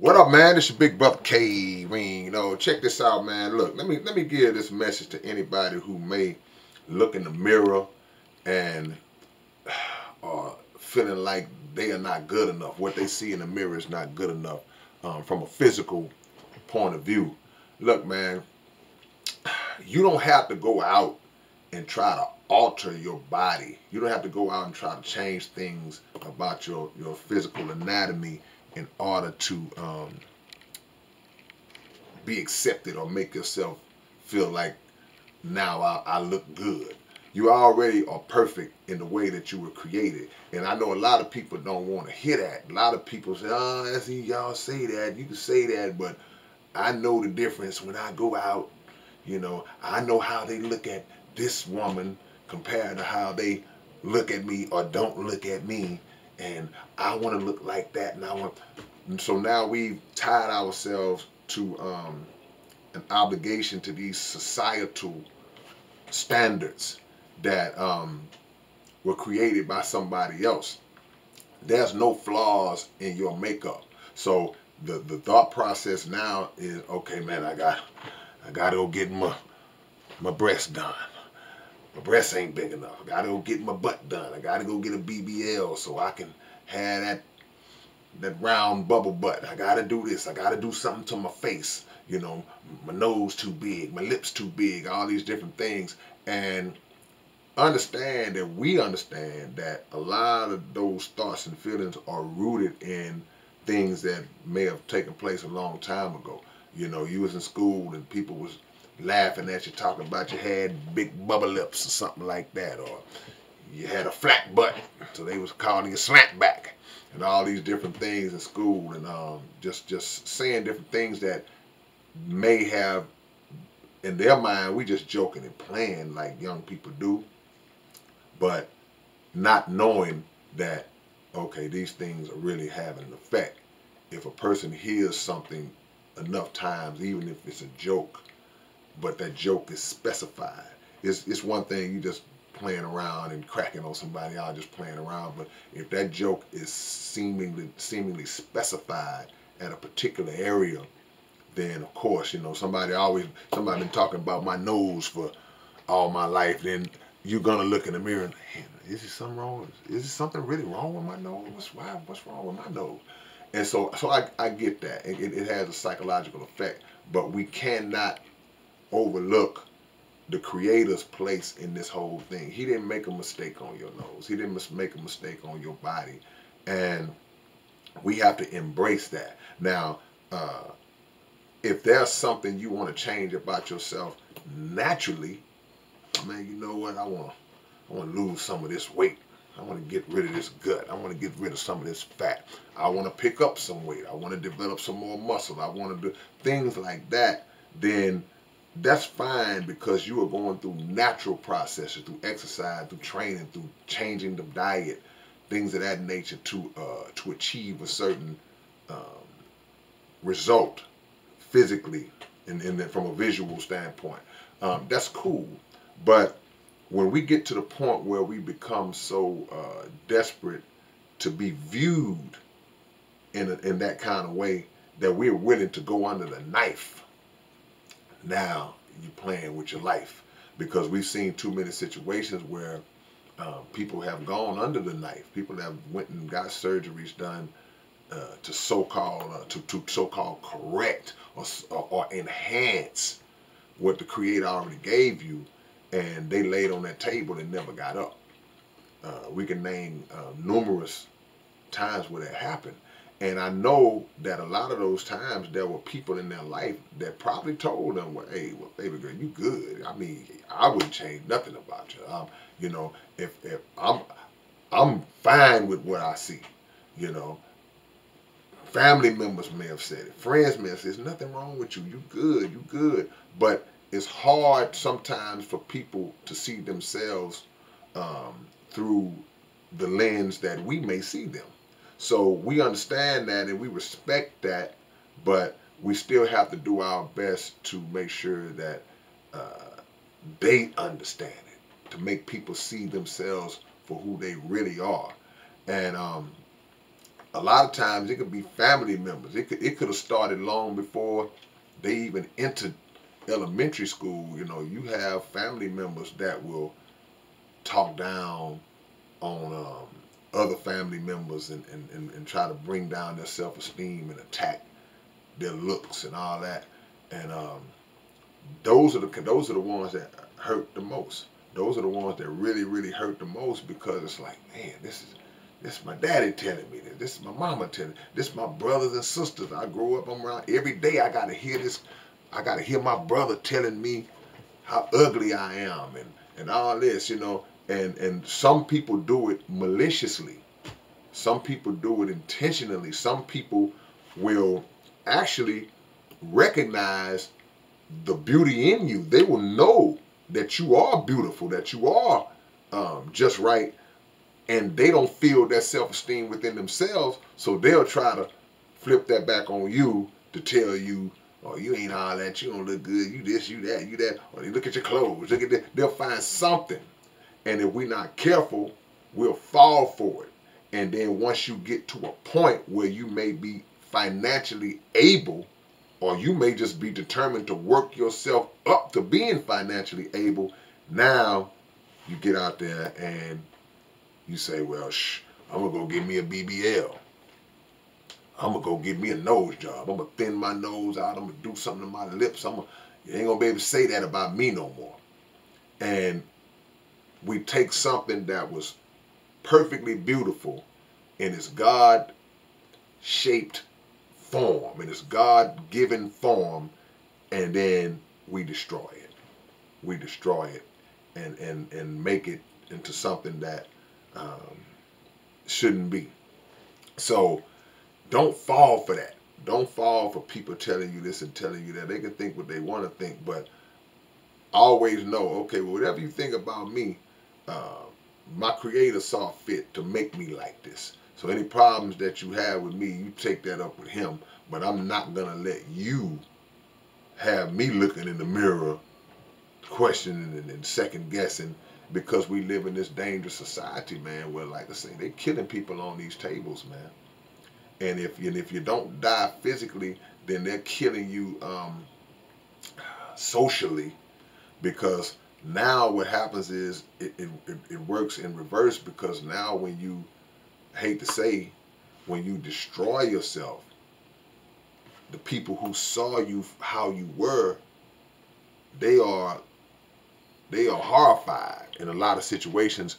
What up, man? It's your big brother K-Rino. You know, check this out, man. Look, let me let me give this message to anybody who may look in the mirror and are feeling like they are not good enough. What they see in the mirror is not good enough um, from a physical point of view. Look, man, you don't have to go out and try to alter your body. You don't have to go out and try to change things about your your physical anatomy in order to um, be accepted or make yourself feel like now I, I look good. You already are perfect in the way that you were created. And I know a lot of people don't want to hear that. A lot of people say, oh, see y'all say that. You can say that, but I know the difference when I go out. You know, I know how they look at this woman compared to how they look at me or don't look at me and I want to look like that, and I want. So now we've tied ourselves to um, an obligation to these societal standards that um, were created by somebody else. There's no flaws in your makeup. So the the thought process now is okay, man. I got I got to go get my my breast done. My breasts ain't big enough. I gotta go get my butt done. I gotta go get a BBL so I can have that that round bubble butt. I gotta do this. I gotta do something to my face. You know, my nose too big, my lips too big, all these different things. And understand that we understand that a lot of those thoughts and feelings are rooted in things that may have taken place a long time ago. You know, you was in school and people was laughing at you, talking about you had big bubble lips or something like that, or you had a flat butt, so they was calling you slant back, and all these different things in school, and um, just just saying different things that may have, in their mind, we just joking and playing like young people do, but not knowing that, okay, these things are really having an effect. If a person hears something enough times, even if it's a joke, but that joke is specified. It's, it's one thing you just playing around and cracking on somebody out just playing around, but if that joke is seemingly seemingly specified at a particular area, then of course, you know, somebody always somebody been talking about my nose for all my life, then you're gonna look in the mirror and is there something wrong? Is there something really wrong with my nose? What's why, what's wrong with my nose? And so so I, I get that. It, it has a psychological effect, but we cannot overlook the creator's place in this whole thing. He didn't make a mistake on your nose. He didn't make a mistake on your body. And we have to embrace that. Now, uh, if there's something you want to change about yourself naturally, I mean, you know what? I want I want to lose some of this weight. I want to get rid of this gut. I want to get rid of some of this fat. I want to pick up some weight. I want to develop some more muscle. I want to do things like that. Then that's fine because you are going through natural processes, through exercise, through training, through changing the diet, things of that nature to uh, to achieve a certain um, result physically and, and from a visual standpoint. Um, that's cool, but when we get to the point where we become so uh, desperate to be viewed in a, in that kind of way that we're willing to go under the knife now you're playing with your life because we've seen too many situations where uh, people have gone under the knife. People have went and got surgeries done uh, to so-called uh, to, to so-called correct or, or enhance what the Creator already gave you, and they laid on that table and never got up. Uh, we can name uh, numerous times where that happened. And I know that a lot of those times there were people in their life that probably told them, well, hey, well, baby girl, you good. I mean, I wouldn't change nothing about you. Um, you know, if, if I'm, I'm fine with what I see, you know. Family members may have said it. Friends may have said, there's nothing wrong with you. You good, you good. But it's hard sometimes for people to see themselves um, through the lens that we may see them. So we understand that and we respect that, but we still have to do our best to make sure that uh, they understand it, to make people see themselves for who they really are. And um, a lot of times it could be family members. It could it could have started long before they even entered elementary school. You know, you have family members that will talk down on um, other family members and, and, and, and, try to bring down their self-esteem and attack their looks and all that. And um, those are the those are the ones that hurt the most. Those are the ones that really, really hurt the most because it's like, man, this is this is my daddy telling me this. This is my mama telling. Me. This is my brothers and sisters. I grew up I'm around every day. I gotta hear this. I gotta hear my brother telling me how ugly I am and and all this, you know. And and some people do it maliciously. Some people do it intentionally. Some people will actually recognize the beauty in you. They will know that you are beautiful, that you are um, just right, and they don't feel that self-esteem within themselves, so they'll try to flip that back on you to tell you, oh, you ain't all that, you don't look good, you this, you that, you that, or they look at your clothes, look at that. They'll find something, and if we're not careful, we'll fall for it. And then once you get to a point where you may be financially able or you may just be determined to work yourself up to being financially able. Now you get out there and you say, well, shh, I'm going to go get me a BBL. I'm going to go get me a nose job. I'm going to thin my nose out. I'm going to do something to my lips. I'm gonna, you ain't going to be able to say that about me no more. And we take something that was perfectly beautiful in it's God shaped form, in its God-given form, and then we destroy it. We destroy it and, and, and make it into something that um, shouldn't be. So don't fall for that. Don't fall for people telling you this and telling you that. They can think what they want to think, but always know, okay, well, whatever you think about me, uh, my creator saw fit to make me like this. So any problems that you have with me, you take that up with him. But I'm not going to let you have me looking in the mirror, questioning and, and second guessing because we live in this dangerous society, man, where, like I say, they're killing people on these tables, man. And if, and if you don't die physically, then they're killing you um, socially because now what happens is it, it, it works in reverse because now when you hate to say, when you destroy yourself, the people who saw you how you were, they are they are horrified in a lot of situations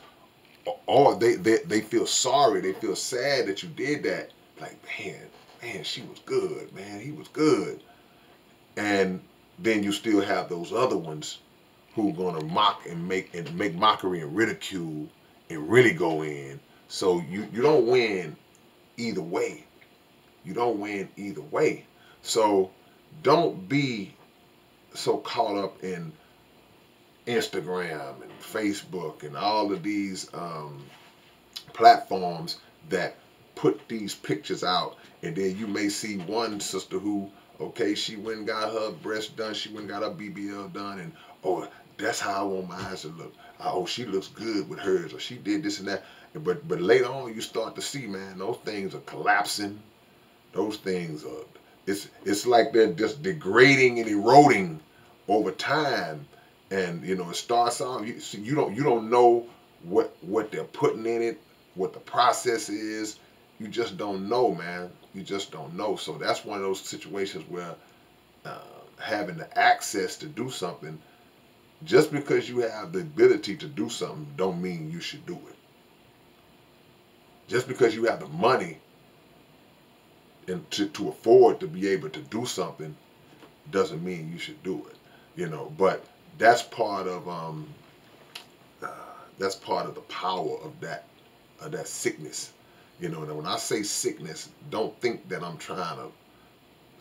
or they, they, they feel sorry, they feel sad that you did that. Like, man, man, she was good, man, he was good. And then you still have those other ones who are gonna mock and make and make mockery and ridicule and really go in so you, you don't win either way. You don't win either way. So don't be so caught up in Instagram and Facebook and all of these um, platforms that put these pictures out and then you may see one sister who okay she went and got her breast done she went and got her BBL done and oh that's how I want my eyes to look oh she looks good with hers or she did this and that but but later on, you start to see, man, those things are collapsing. Those things are. It's it's like they're just degrading and eroding over time, and you know it starts off. You see, you don't you don't know what what they're putting in it, what the process is. You just don't know, man. You just don't know. So that's one of those situations where uh, having the access to do something, just because you have the ability to do something, don't mean you should do it. Just because you have the money and to, to afford to be able to do something doesn't mean you should do it. You know, but that's part of um uh, that's part of the power of that of that sickness. You know, and when I say sickness, don't think that I'm trying to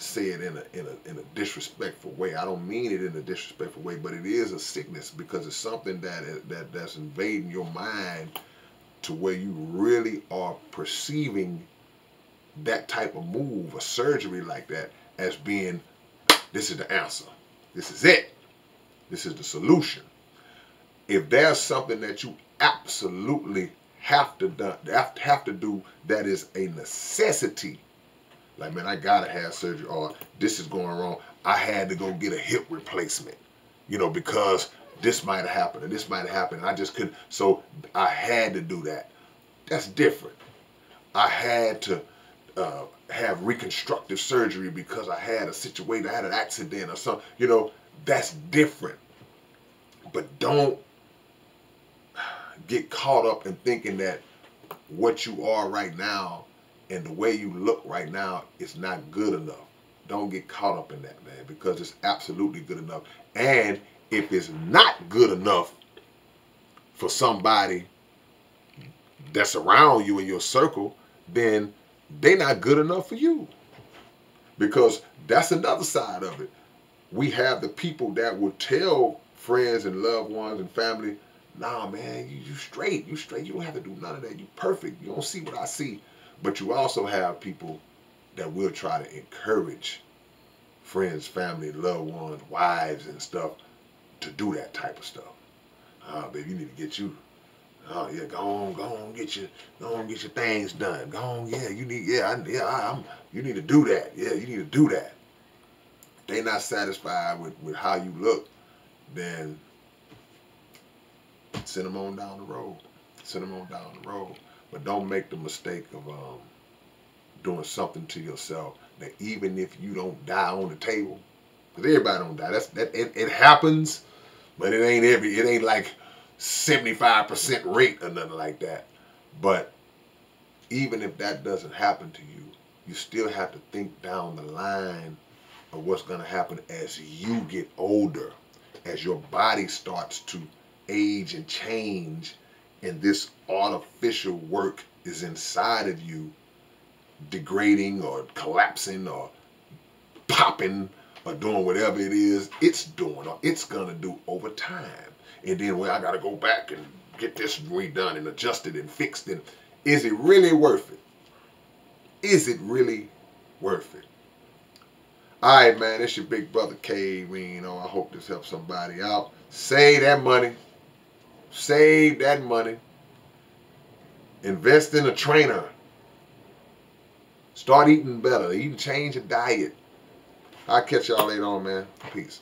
say it in a in a in a disrespectful way. I don't mean it in a disrespectful way, but it is a sickness because it's something that that that's invading your mind to where you really are perceiving that type of move, a surgery like that, as being this is the answer. This is it. This is the solution. If there's something that you absolutely have to done have to do that is a necessity. Like man, I gotta have surgery, or this is going wrong. I had to go get a hip replacement, you know, because this might have happened and this might have happened. I just couldn't, so I had to do that. That's different. I had to uh, have reconstructive surgery because I had a situation, I had an accident or something. You know, that's different. But don't get caught up in thinking that what you are right now and the way you look right now is not good enough. Don't get caught up in that, man, because it's absolutely good enough. And if it's not good enough for somebody that's around you in your circle, then they're not good enough for you. Because that's another side of it. We have the people that will tell friends and loved ones and family, nah, man, you, you straight, you straight. You don't have to do none of that. You perfect. You don't see what I see. But you also have people that will try to encourage friends, family, loved ones, wives and stuff to do that type of stuff. Ah, baby, you need to get you Oh yeah, go on, go on, get your, go on, get your things done. Go on, yeah, you need, yeah, I, yeah, I, am you need to do that. Yeah, you need to do that. If they not satisfied with with how you look, then send them on down the road. Send them on down the road. But don't make the mistake of um, doing something to yourself that even if you don't die on the table, because everybody don't die. That's that it, it happens, but it ain't every. It ain't like 75% rate or nothing like that. But even if that doesn't happen to you, you still have to think down the line of what's going to happen as you get older, as your body starts to age and change, and this artificial work is inside of you degrading or collapsing or popping or doing whatever it is it's doing or it's to do over time and then well I got to go back and get this redone and adjusted and fixed and is it really worth it? Is it really worth it? All right, man, it's your big brother K-Rino. Oh, I hope this helps somebody out. Save that money. Save that money. Invest in a trainer. Start eating better. Even change your diet. I'll catch y'all later on, man. Peace.